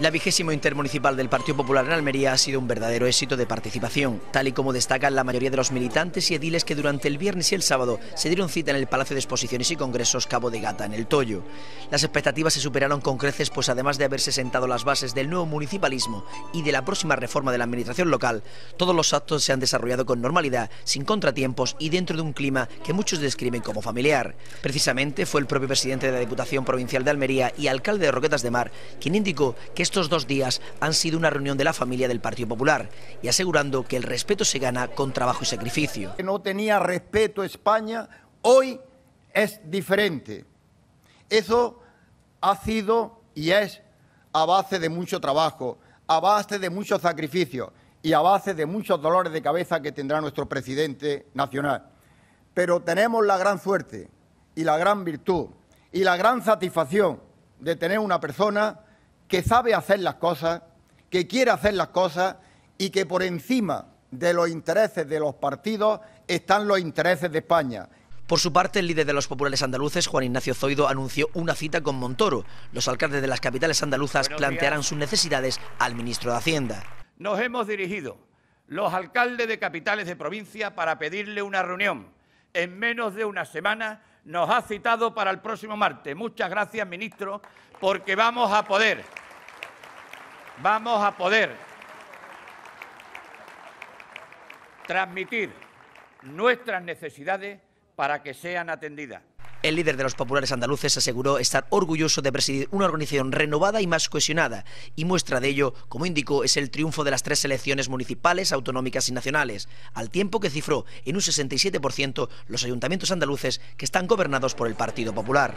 La vigésimo intermunicipal del Partido Popular en Almería ha sido un verdadero éxito de participación, tal y como destacan la mayoría de los militantes y ediles que durante el viernes y el sábado se dieron cita en el Palacio de Exposiciones y Congresos Cabo de Gata, en el Toyo. Las expectativas se superaron con creces, pues además de haberse sentado las bases del nuevo municipalismo y de la próxima reforma de la administración local, todos los actos se han desarrollado con normalidad, sin contratiempos y dentro de un clima que muchos describen como familiar. Precisamente fue el propio presidente de la Diputación Provincial de Almería y alcalde de Roquetas de Mar quien indicó que estos dos días han sido una reunión de la familia del Partido Popular y asegurando que el respeto se gana con trabajo y sacrificio. No tenía respeto España, hoy es diferente. Eso ha sido y es a base de mucho trabajo, a base de mucho sacrificio y a base de muchos dolores de cabeza que tendrá nuestro presidente nacional. Pero tenemos la gran suerte y la gran virtud y la gran satisfacción de tener una persona que sabe hacer las cosas, que quiere hacer las cosas y que por encima de los intereses de los partidos están los intereses de España. Por su parte, el líder de los populares andaluces, Juan Ignacio Zoido, anunció una cita con Montoro. Los alcaldes de las capitales andaluzas plantearán sus necesidades al ministro de Hacienda. Nos hemos dirigido los alcaldes de capitales de provincia para pedirle una reunión. En menos de una semana nos ha citado para el próximo martes. Muchas gracias, ministro, porque vamos a poder, vamos a poder transmitir nuestras necesidades para que sean atendidas. El líder de los populares andaluces aseguró estar orgulloso de presidir una organización renovada y más cohesionada, y muestra de ello, como indicó, es el triunfo de las tres elecciones municipales, autonómicas y nacionales, al tiempo que cifró en un 67% los ayuntamientos andaluces que están gobernados por el Partido Popular.